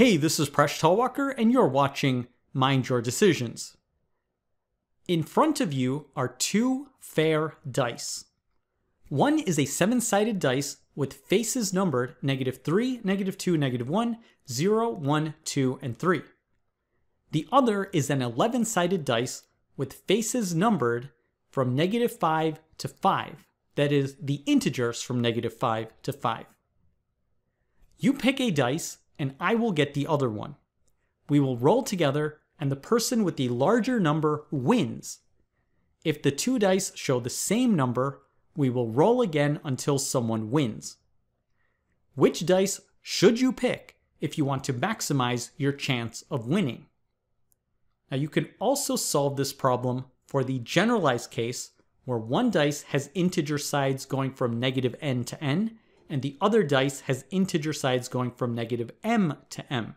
Hey, this is Presh Talwalkar, and you're watching Mind Your Decisions. In front of you are two fair dice. One is a seven sided dice with faces numbered negative 3, negative 2, negative 1, 0, 1, 2, and 3. The other is an 11 sided dice with faces numbered from negative 5 to 5. That is, the integers from negative 5 to 5. You pick a dice and I will get the other one. We will roll together, and the person with the larger number wins. If the two dice show the same number, we will roll again until someone wins. Which dice should you pick if you want to maximize your chance of winning? Now you can also solve this problem for the generalized case where one dice has integer sides going from negative n to n and the other dice has integer sides going from negative m to m.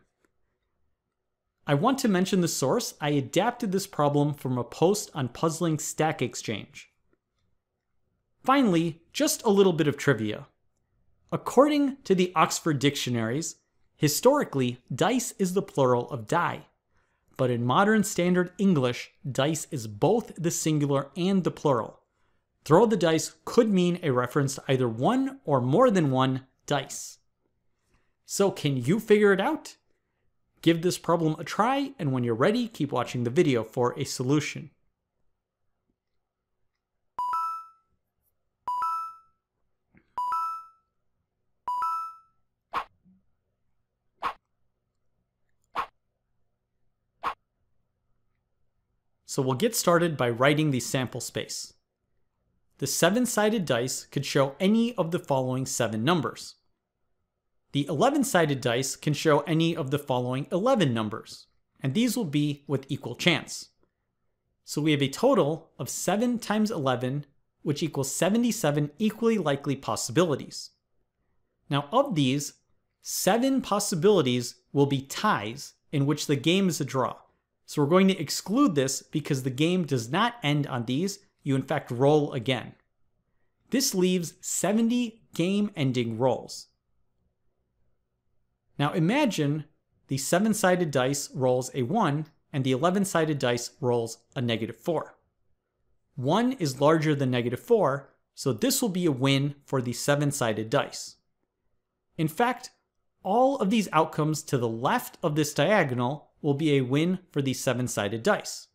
I want to mention the source. I adapted this problem from a post on Puzzling Stack Exchange. Finally, just a little bit of trivia. According to the Oxford Dictionaries, historically, dice is the plural of die. But in modern standard English, dice is both the singular and the plural. Throw the dice could mean a reference to either one or more than one dice. So can you figure it out? Give this problem a try, and when you're ready, keep watching the video for a solution. So we'll get started by writing the sample space. The seven-sided dice could show any of the following seven numbers. The 11-sided dice can show any of the following 11 numbers, and these will be with equal chance. So we have a total of 7 times 11, which equals 77 equally likely possibilities. Now of these, 7 possibilities will be ties in which the game is a draw. So we're going to exclude this because the game does not end on these, you in fact roll again. This leaves 70 game-ending rolls. Now imagine the 7-sided dice rolls a 1 and the 11-sided dice rolls a negative 4. 1 is larger than negative 4, so this will be a win for the 7-sided dice. In fact, all of these outcomes to the left of this diagonal will be a win for the 7-sided dice.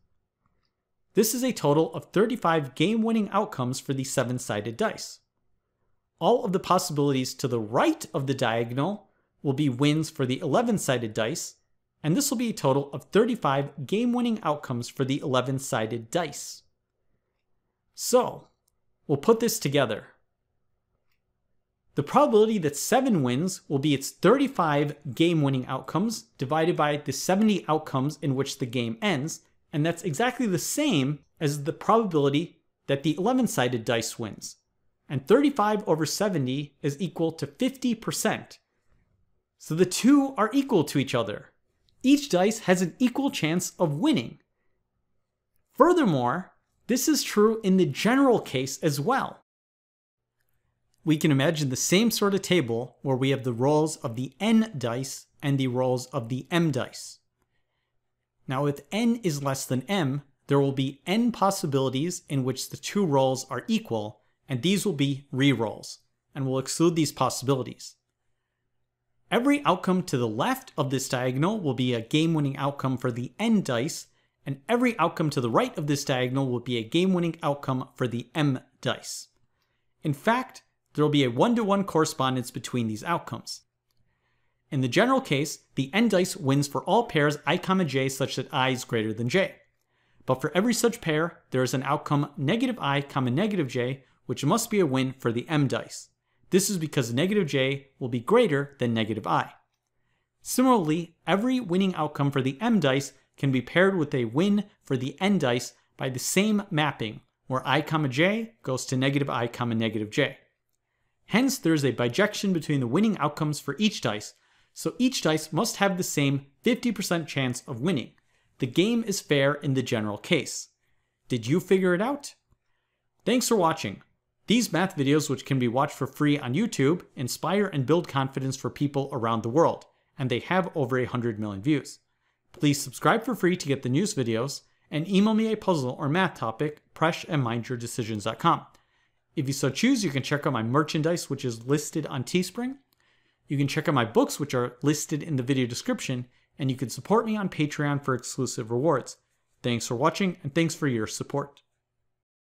This is a total of 35 game-winning outcomes for the 7-sided dice. All of the possibilities to the right of the diagonal will be wins for the 11-sided dice, and this will be a total of 35 game-winning outcomes for the 11-sided dice. So, we'll put this together. The probability that 7 wins will be its 35 game-winning outcomes divided by the 70 outcomes in which the game ends, and that's exactly the same as the probability that the 11-sided dice wins. And 35 over 70 is equal to 50%. So the two are equal to each other. Each dice has an equal chance of winning. Furthermore, this is true in the general case as well. We can imagine the same sort of table where we have the rolls of the n dice and the rolls of the m dice. Now if n is less than m, there will be n possibilities in which the two rolls are equal, and these will be re-rolls, and we'll exclude these possibilities. Every outcome to the left of this diagonal will be a game-winning outcome for the n dice, and every outcome to the right of this diagonal will be a game-winning outcome for the m dice. In fact, there will be a one-to-one -one correspondence between these outcomes. In the general case, the n dice wins for all pairs i, j such that i is greater than j. But for every such pair, there is an outcome negative i, negative j, which must be a win for the m dice. This is because negative j will be greater than negative i. Similarly, every winning outcome for the m dice can be paired with a win for the n dice by the same mapping, where i, j goes to negative i, negative j. Hence, there is a bijection between the winning outcomes for each dice, so each dice must have the same 50% chance of winning. The game is fair in the general case. Did you figure it out? Thanks for watching. These math videos, which can be watched for free on YouTube, inspire and build confidence for people around the world. and they have over 100 million views. Please subscribe for free to get the news videos, and email me a puzzle or math topic, presh at mindyourdecisions.com. If you so choose, you can check out my merchandise, which is listed on Teespring. You can check out my books, which are listed in the video description, and you can support me on Patreon for exclusive rewards. Thanks for watching, and thanks for your support.